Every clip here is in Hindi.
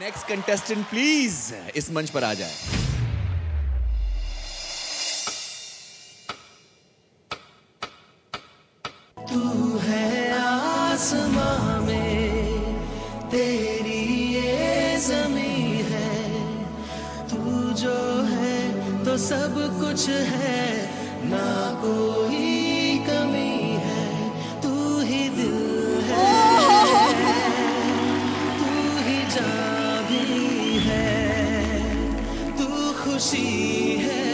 नेक्स्ट कंटेस्टेंट प्लीज़ इस मंच पर आ जाए। तू है तेरी है। तू जो है तो सब कुछ है, ना कोई खुशी है।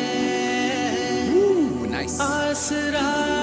नाइस आसरा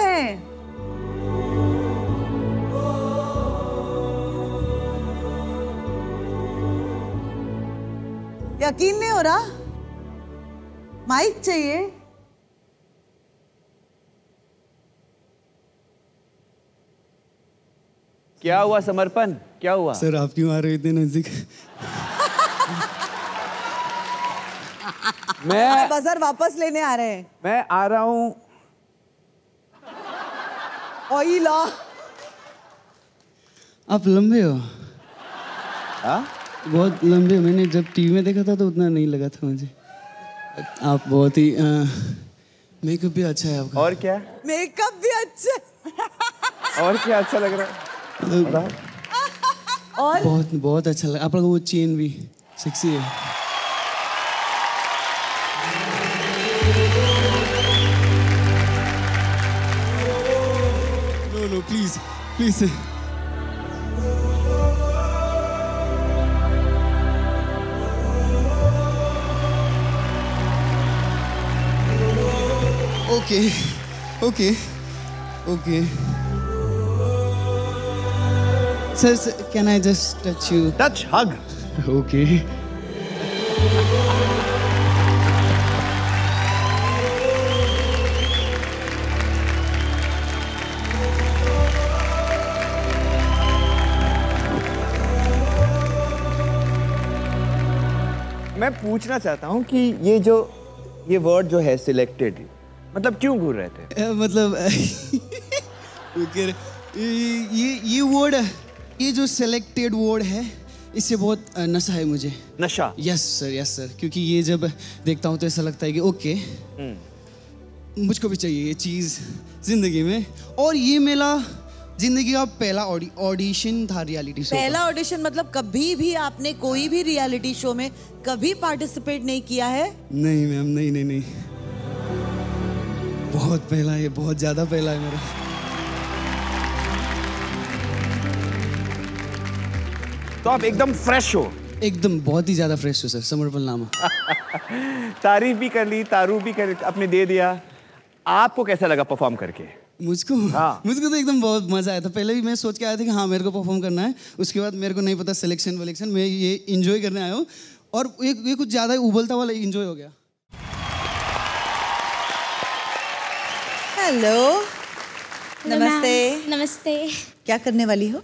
हैं। यकीन नहीं हो रहा? माइक चाहिए। क्या हुआ समर्पण? क्या हुआ? सर आप क्यों आ रहे इतने नज़दीक? मैं बजर वापस लेने आ रहे हैं। मैं आ रहा हूँ ऑयल आप लंबे हो। हाँ? बहुत लंबे हो। मैंने जब टीवी में देखा था तो उतना नहीं लगा था मुझे। आप बहुत ही मेकअप भी अच्छा है आपका। और क्या? मेकअप भी अच्छा। और क्या अच्छा लग रहा है? और? बहुत बहुत अच्छा लगा। आप लोगों को वो चेन भी सेक्सी है। no, please, please. Okay, okay, okay. Can I just touch you? Touch, hug. Okay. मैं पूछना चाहता हूँ कि ये जो ये वर्ड जो है सिलेक्टेड मतलब क्यों घूर रहे थे? अ, मतलब ये ये ये वर्ड ये जो सेलेक्टेड वर्ड है इससे बहुत नशा है मुझे। नशा? यस सर यस सर क्योंकि ये जब देखता हूँ तो ऐसा लगता है कि ओके मुझको भी चाहिए ये चीज़ ज़िंदगी में। और ये मेरा ज़िंदगी का पहला ऑडी ऑडिशन था रियलिटी शो पहला ऑडिशन मतलब कभी भी आपने कोई भी रियलिटी शो में कभी पार्टिसिपेट नहीं किया है? नहीं मैम नहीं नहीं नहीं। बहुत पहला है बहुत ज़्यादा पहला है मेरा। तो आप एकदम फ्रेश हो। एकदम बहुत ही ज़्यादा फ्रेश हो सर समर्पण नामा तारीफ़ भी कर ली तारूफ भी कर अपने दे दिया। आपको कैसा लगा परफॉर्म करके? मुझको हाँ। मुझको तो एकदम बहुत मज़ा आया था। पहले भी मैं सोच के आया था कि हाँ मेरे को परफॉर्म करना है। उसके बाद मेरे को नहीं पता सिलेक्शन वलेक्शन। मैं ये इंजॉय करने आया हूँ। और ये ये कुछ ज़्यादा ही उबलता वाला इंजॉय हो गया। हेलो नमस्ते। नमस्ते। क्या करने वाली हो?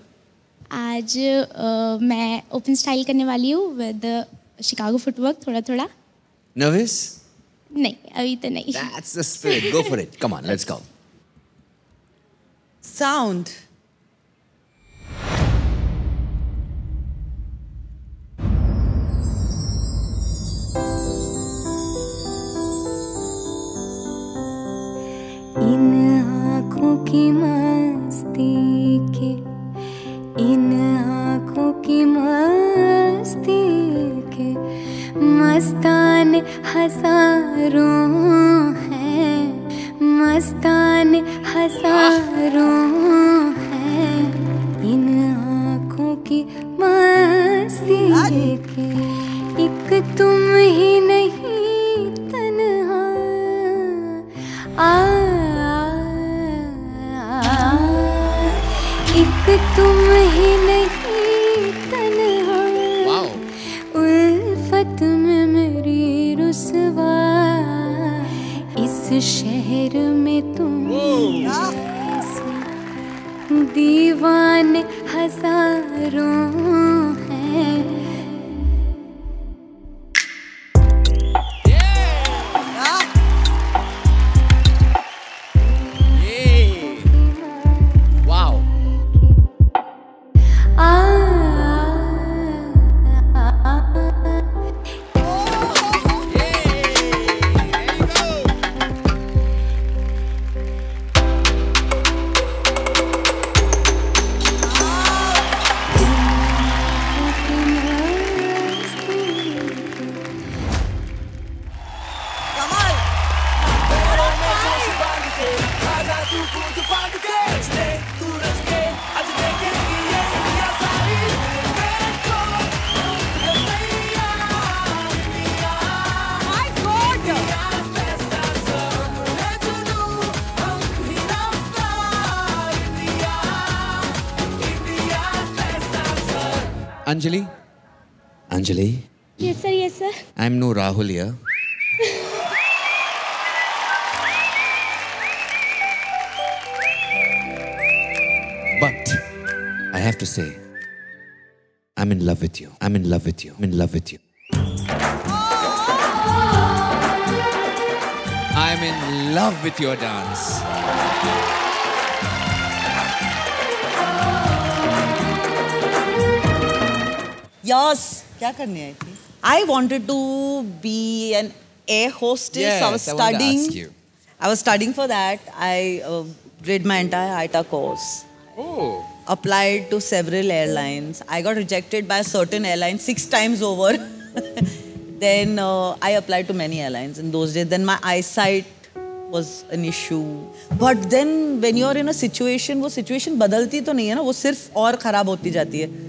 आज अ, मैं ओपन स्टाइल करने वाली हूँ विद शिकागो फुटवर्क थोड़ा थोड़ा Nervous? नहीं अभी तो नहीं। That's the spirit. Go for it. Come on, let's go. sound. इस शहर में तुम दीवान हज़ारों Anjali? Anjali? Yes, sir, yes, sir. I'm no Rahul here. but I have to say, I'm in love with you. I'm in love with you. I'm in love with you. I'm in love with your dance. Yes क्या करने आई थी? I wanted to be an air hostess I was starting I was starting for that I read my entire IATA course applied to several airlines I got rejected by certain airline six times over then I apply to many airlines in those days then my eyesight was an issue but then when you are in a situation वो सिचुएशन बदलती तो नहीं है ना वो सिर्फ़ और ख़राब होती जाती है।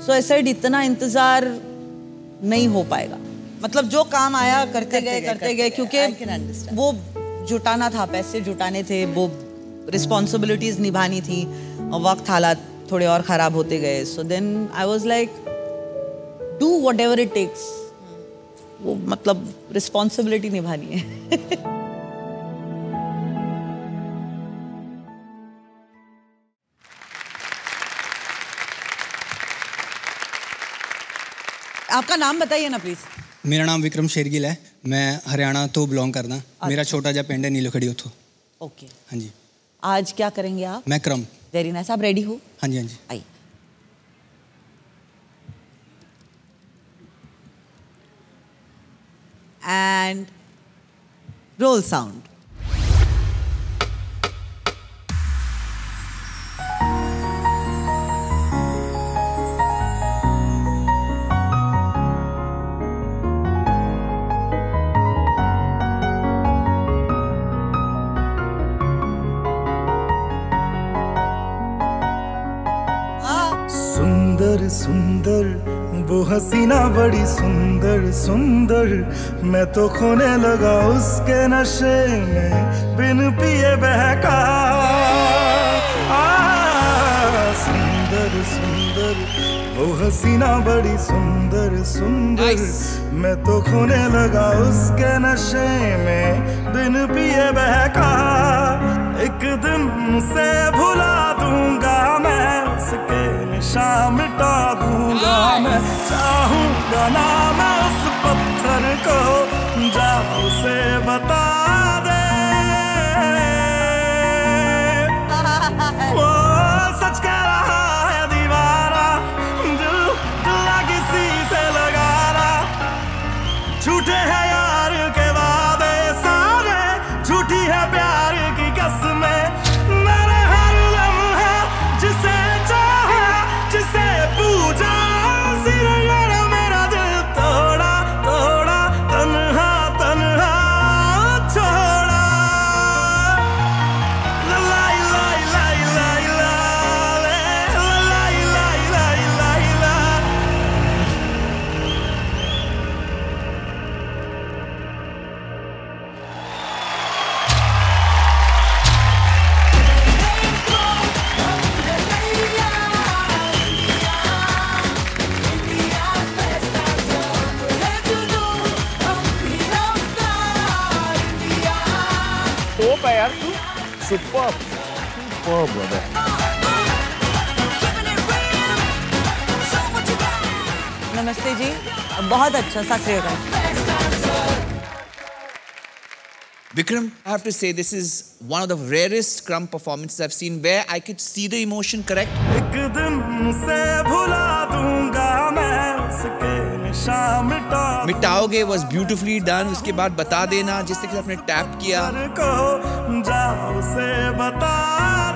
सो so, ऐसा इतना इंतज़ार नहीं हो पाएगा। मतलब जो काम आया करते गए करते गए क्योंकि वो जुटाना था पैसे जुटाने थे वो रिस्पॉन्सिबिलिटीज निभानी थी और वक्त हालात थोड़े और ख़राब होते गए। So then I was like do whatever it takes वो मतलब रिस्पॉन्सिबिलिटी निभानी है। आपका नाम बताइए ना प्लीज़ मेरा नाम विक्रम शेरगिल है। मैं हरियाणा तो बिलोंग करना। अच्छा। मेरा छोटा जा पेंड है नीलो खड़ी उतो ओके हाँ जी। आज क्या करेंगे आप? मैं क्रम। वेरी नाइस आप रेडी हो? हाँ जी हाँ जी। आइए। एंड रोल साउंड सुंदर वो हसीना बड़ी सुंदर सुंदर। मैं तो खोने लगा उसके नशे में बिन पिए बहका। सुंदर सुंदर वो हसीना बड़ी सुंदर सुंदर। मैं तो खोने लगा उसके नशे में बिन पिए बहका। एक दिन से भुला उसके निशा मिटा दूँगा मैं। चाहूँगा ना मैं उस पत्थर को। जा उसे बता तू सुपर सुपर ब्रदर नमस्ते जी बहुत अच्छा सत Vikram, I have to say this is one of the rarest Scrum performances I've seen where I could see the emotion correct. एक दिन उसे भुला दूँगा मैं उसके निशान मिटा मिटाओगे was beautifully done. उसके बाद बता देना जिस तरीके से आपने टैप किया जा उसे बता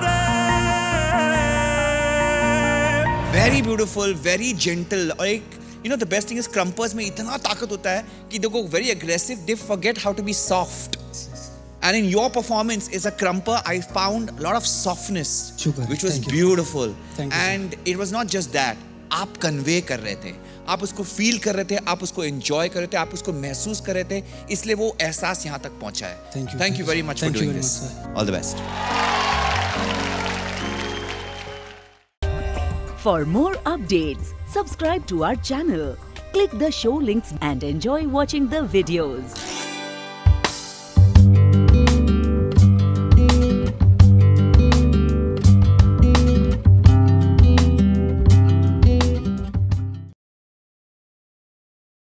दे very beautiful, very gentle. और एक you know the best thing is crumpers में इतना ताकत होता है कि देखो very aggressive they forget how to be soft. And in your performance as a crumper, I found a lot of softness, शुक्र, which was thank you. beautiful. Thank you, sir. it was not just that. आप कन्वे कर रहे थे आप उसको फील कर रहे थे आप उसको एंजॉय कर रहे थे आप उसको महसूस कर रहे थे इसलिए वो एहसास यहाँ तक पहुँचा है। Thank you very much for doing all the best for more updates subscribe to our channel click the show links and enjoy watching the videos